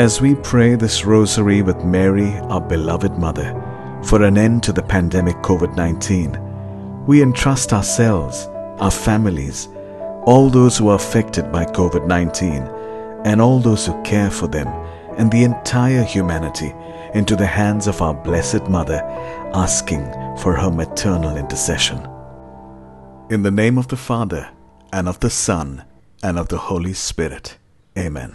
As we pray this rosary with Mary, our beloved Mother, for an end to the pandemic COVID 19, we entrust ourselves, our families, all those who are affected by COVID 19, and all those who care for them, and the entire humanity into the hands of our Blessed Mother, asking for her maternal intercession. In the name of the Father, and of the Son, and of the Holy Spirit. Amen.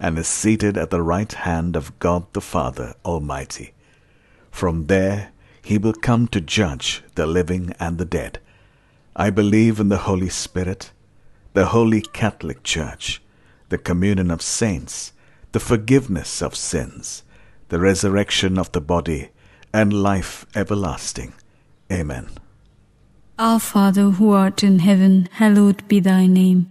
and is seated at the right hand of God the Father Almighty. From there he will come to judge the living and the dead. I believe in the Holy Spirit, the Holy Catholic Church, the communion of saints, the forgiveness of sins, the resurrection of the body, and life everlasting. Amen. Our Father who art in heaven, hallowed be thy name.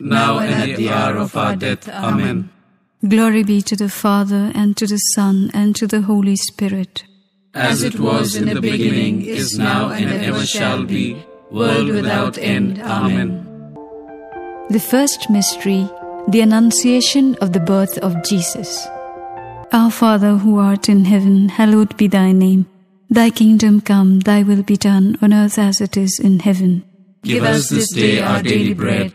now and at the hour of our death. Amen. Glory be to the Father, and to the Son, and to the Holy Spirit. As it was in the beginning, is now, and ever shall be, world without end. Amen. The first mystery, the Annunciation of the birth of Jesus. Our Father who art in heaven, hallowed be thy name. Thy kingdom come, thy will be done on earth as it is in heaven. Give us this day our daily bread,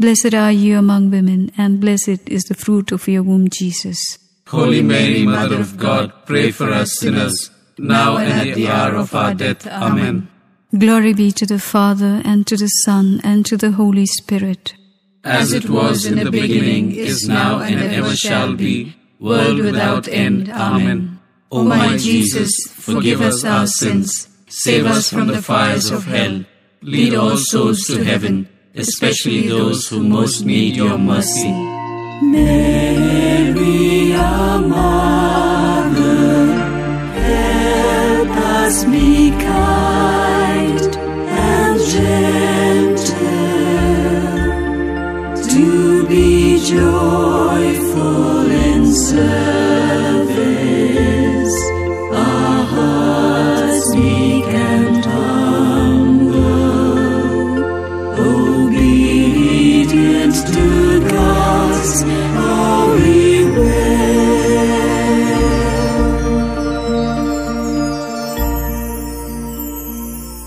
Blessed are you among women, and blessed is the fruit of your womb, Jesus. Holy Mary, Mother of God, pray for us sinners, now and at the hour of our death. Amen. Glory be to the Father, and to the Son, and to the Holy Spirit. As it was in the beginning, is now, and ever shall be, world without end. Amen. O my Jesus, forgive us our sins, save us from the fires of hell, lead all souls to heaven, especially those who most need your mercy. Mary, our Mother, help us be kind and gentle, to be joyful in service,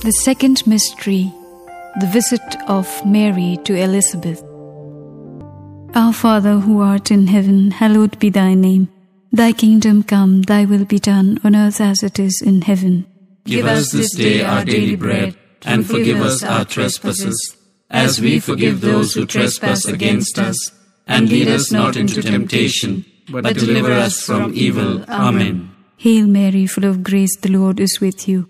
The second mystery, the visit of Mary to Elizabeth. Our Father who art in heaven, hallowed be thy name. Thy kingdom come, thy will be done on earth as it is in heaven. Give us this day our daily bread, and forgive us our trespasses, as we forgive those who trespass against us. And lead us not into temptation, but deliver us from evil. Amen. Hail Mary, full of grace, the Lord is with you.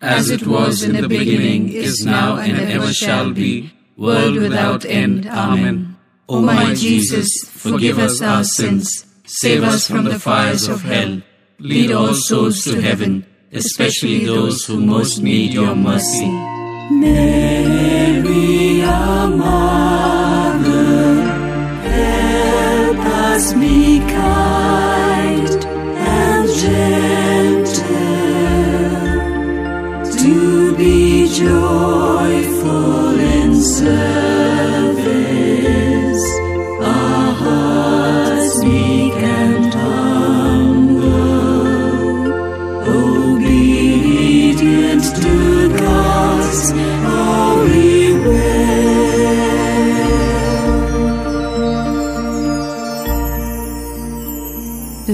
As it was in the beginning, is now, and ever shall be, world without end. Amen. O my Jesus, forgive us our sins, save us from the fires of hell, lead all souls to heaven, especially those who most need your mercy. Mary, our Mother, help us be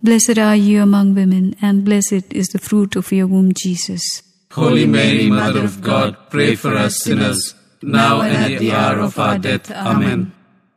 Blessed are you among women, and blessed is the fruit of your womb, Jesus. Holy Mary, Mother of God, pray for us sinners, now and at the hour of our death. Amen.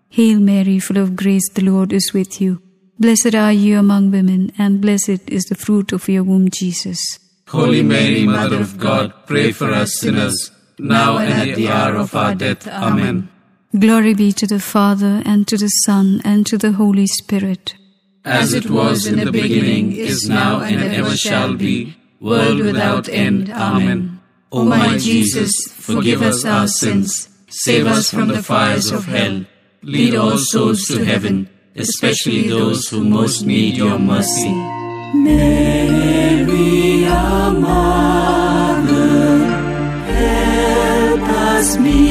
Hail Mary, full of grace, the Lord is with you. Blessed are you among women, and blessed is the fruit of your womb, Jesus. Holy Mary, Mother of God, pray for us sinners, now and at the hour of our death. Amen. Glory be to the Father, and to the Son, and to the Holy Spirit. As it was in the beginning, is now, and ever shall be, world without end. Amen. O my Jesus, forgive us our sins, save us from the fires of hell, lead all souls to heaven, especially those who most need your mercy. Mary, our Mother, help us be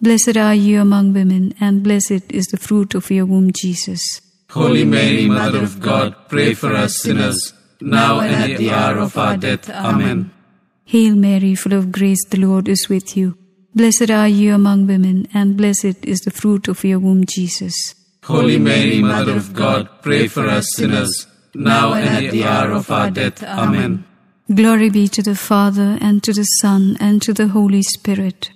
Blessed are you among women, and blessed is the fruit of your womb, Jesus. Holy Mary, Mother of God, pray for us sinners, now and at the hour of our death. Amen. Hail Mary, full of grace, the Lord is with you. Blessed are you among women, and blessed is the fruit of your womb, Jesus. Holy Mary, Mother of God, pray for us sinners, now and at the hour of our death. Amen. Glory be to the Father, and to the Son, and to the Holy Spirit.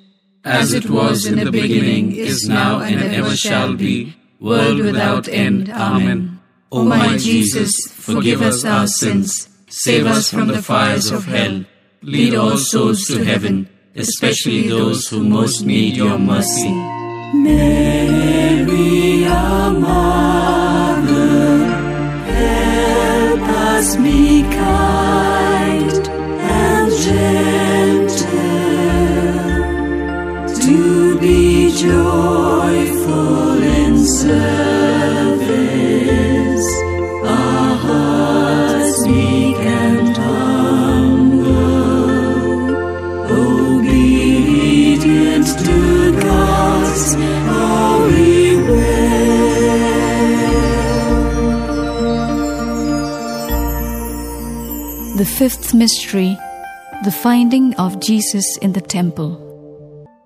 As it was in the beginning, is now, and ever shall be, world without end. Amen. O my Jesus, forgive us our sins, save us from the fires of hell, lead all souls to heaven, especially those who most need your mercy. Mary, our Mother, help us be kind and gentle, joyful in service, our hearts meek and humble, obedient to God's holy will. The fifth mystery, the finding of Jesus in the temple.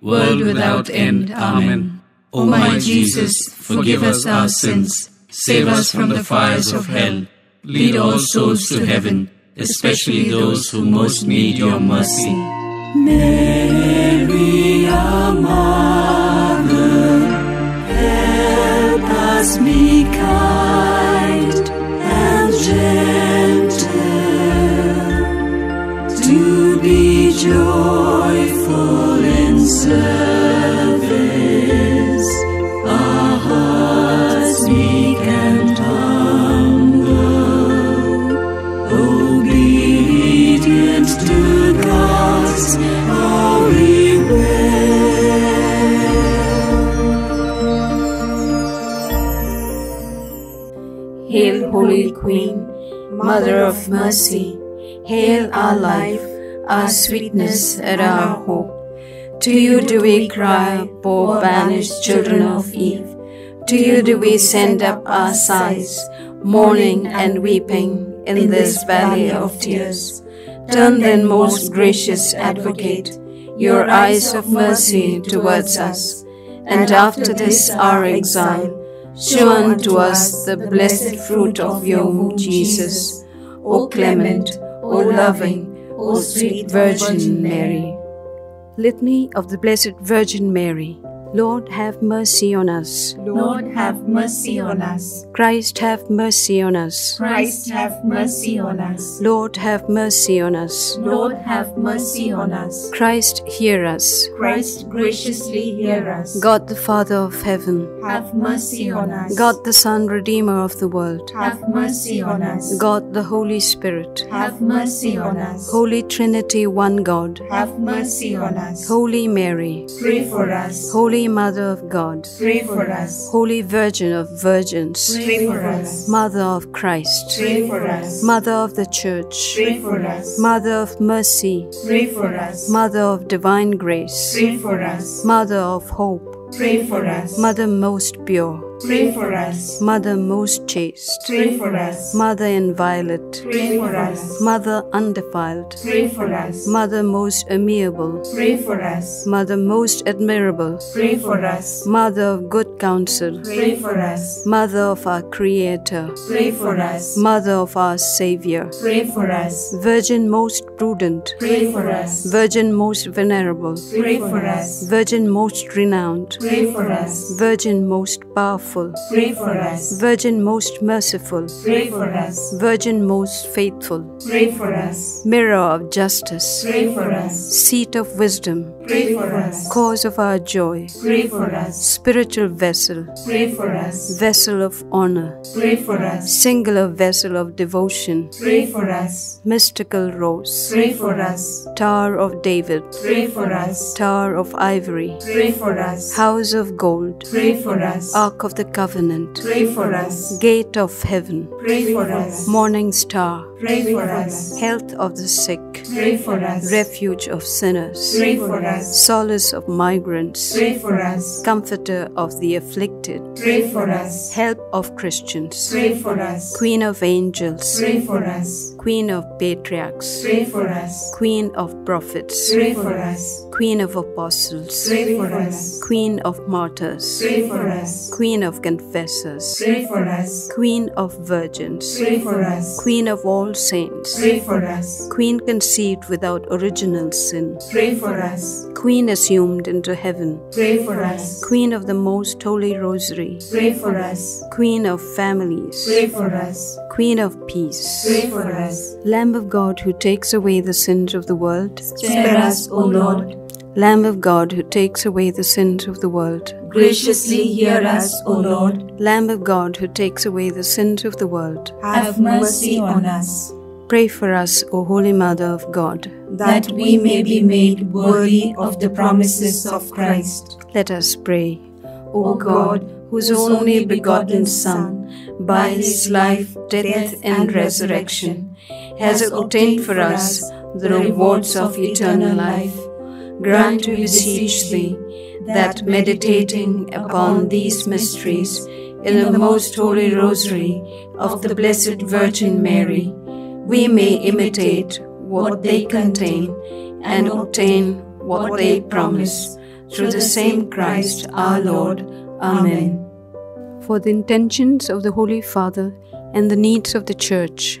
world without end. Amen. O my Jesus, forgive us our sins, save us from the fires of hell, lead all souls to heaven, especially those who most need your mercy. Mary, our Mother, help us be kind and gentle, to be joyful Hail, Holy Queen, Mother of Mercy. Hail our life, our sweetness, and our hope. To you do we cry, poor banished children of Eve. To you do we send up our sighs, mourning and weeping in this valley of tears. Turn then, most gracious Advocate, your eyes of mercy towards us, and after this our exile, show unto us the blessed fruit of your womb, Jesus. O clement, O loving, O sweet Virgin Mary. Litany of the Blessed Virgin Mary. Lord, have mercy on us. Lord, have mercy on us. Christ, have mercy on us. Christ, have mercy on us. Lord, have mercy on us. Lord, have mercy on us. Christ, hear us. Christ, graciously hear us. God, the Father of heaven. Have mercy on us. God, the Son, Redeemer of the world. Have mercy on us. God, the Holy Spirit. Have mercy on us. Holy Trinity, one God. Have mercy on us. Holy Mary. Pray for us. Holy Mother of God. Pray for us. Holy Virgin of Virgins. Pray for us. Mother of Christ. Pray for us. Mother of the Church. Pray for us. Mother of Mercy. Pray for us. Mother of Divine Grace. Pray for us. Mother of Hope. Pray for us. Mother most pure. Pray for us. Mother most chaste. Pray for us. Mother inviolate. Pray for us. Mother undefiled. Pray for us. Mother most amiable. Pray for us. Mother most admirable. Pray for us. Mother of good counsel. Pray for us. Mother of our Creator. Pray for us. Mother of our Savior. Pray for us. Virgin most prudent. Pray for us. Virgin most venerable. Pray for us. Virgin most renowned. Pray for us. Virgin most powerful. Pray for us. Virgin most merciful. Pray for us. Virgin most faithful. Pray for us. Mirror of justice. Pray for us. Seat of wisdom. Pray for us. Cause of our joy. Pray for us. Spiritual vessel. Pray for us. Vessel of honor. Pray for us. Singular vessel of devotion. Pray for us. Mystical rose. Pray for us. Tower of David. Pray for us. Tower of ivory. Pray for us. House of gold. Pray for us. Ark of the covenant. Pray for us. Gate of heaven. Pray for us. Morning star. Pray for us. Health of the sick. Pray for us. Refuge of sinners. Pray for us. Solace of migrants. Pray for us. Comforter of the afflicted. Pray for us. Help of Christians. Pray for us. Queen of angels. Pray for us. Queen of patriarchs. Pray for us. Queen of prophets. Pray for us. Queen of apostles. Pray for us. Queen of martyrs. Pray for us. Queen of confessors. Pray for us. Queen of virgins. Pray for us. Queen of all saints. Pray for us. Queen conceived without original sin. Pray for us. Queen assumed into heaven. Pray for us. Queen of the most holy rosary. Pray for us. Queen of families. Pray for us. Queen of peace. Pray for us. Lamb of God who takes away the sins of the world. Spare us, O Lord. Lamb of God who takes away the sins of the world. Graciously hear us, O Lord. Lamb of God who takes away the sins of the world. Have mercy on us, Pray for us, O Holy Mother of God. that we may be made worthy of the promises of Christ. Let us pray. O God, whose only begotten Son, by his life, death, and resurrection, has obtained for us the rewards of eternal life, grant, we beseech thee, that meditating upon these mysteries in the most holy rosary of the Blessed Virgin Mary, we may imitate what they contain and obtain what they promise. Through the same Christ our Lord. Amen. For the intentions of the Holy Father and the needs of the Church,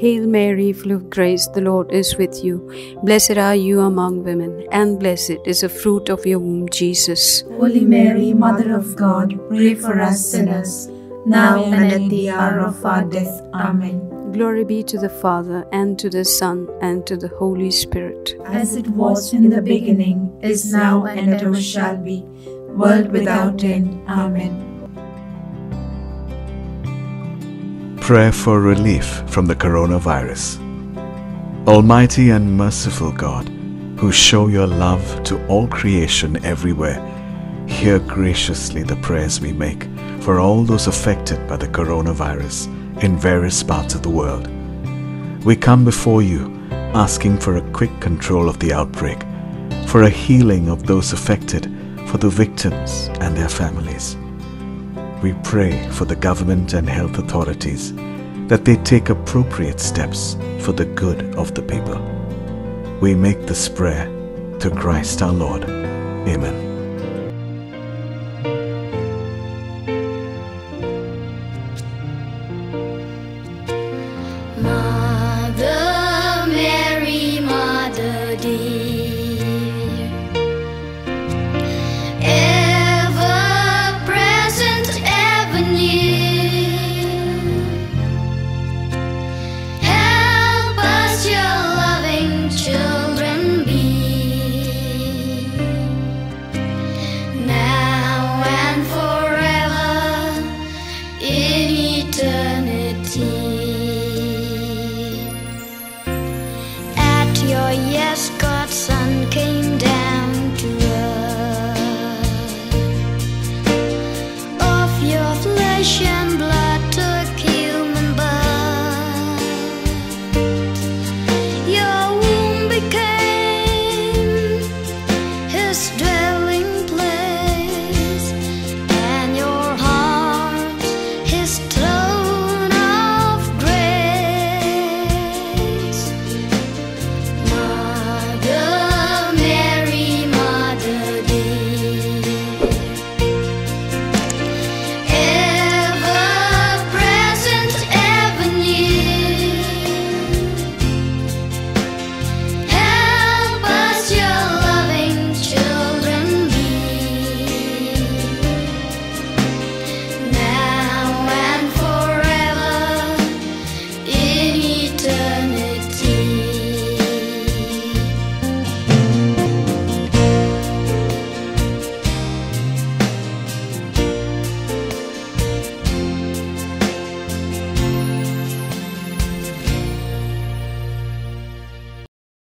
Hail Mary, full of grace, the Lord is with you. Blessed are you among women, and blessed is the fruit of your womb, Jesus. Holy Mary, Mother of God, pray for us sinners, now and at the hour of our death. Amen. Glory be to the Father, and to the Son, and to the Holy Spirit. As it was in the beginning, is now, and ever shall be, world without end. Amen. Prayer for relief from the coronavirus. Almighty and merciful God, who show your love to all creation everywhere, hear graciously the prayers we make for all those affected by the coronavirus in various parts of the world. We come before you asking for a quick control of the outbreak, for a healing of those affected, for the victims and their families. We pray for the government and health authorities that they take appropriate steps for the good of the people. We make this prayer to Christ our Lord. Amen.